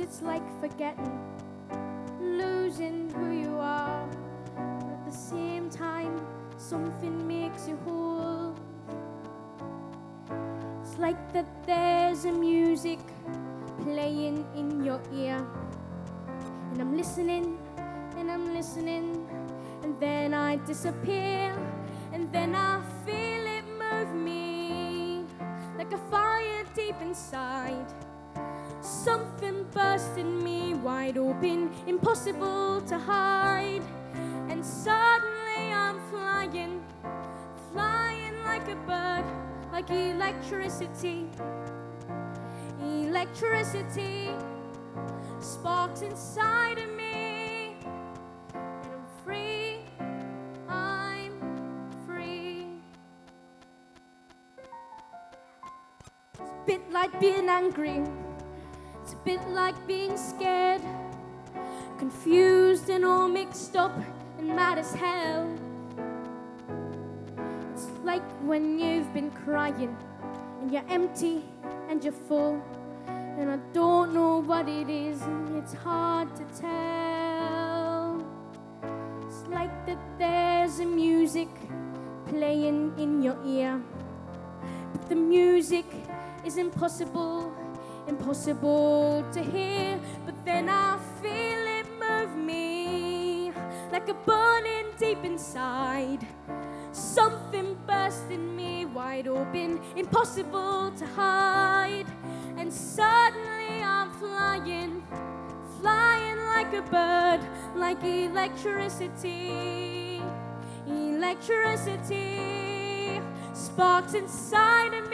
It's like forgetting, losing who you are. But at the same time, something makes you whole. It's like that there's a music playing in your ear. And I'm listening, and I'm listening, and then I disappear, and then I feel it move me like a fire deep inside. Something burst in me wide open, impossible to hide. And suddenly I'm flying, flying like a bird, like electricity. Electricity sparks inside of me, and I'm free. I'm free. It's a bit like being angry. It's a bit like being scared, confused and all mixed up and mad as hell. It's like when you've been crying and you're empty and you're full, and I don't know what it is, and it's hard to tell. It's like that there's a music playing in your ear, but the music is impossible impossible to hear, but then I feel it move me like a burning deep inside. Something burst in me wide open, impossible to hide. And suddenly I'm flying, flying like a bird, like electricity. Electricity sparks inside of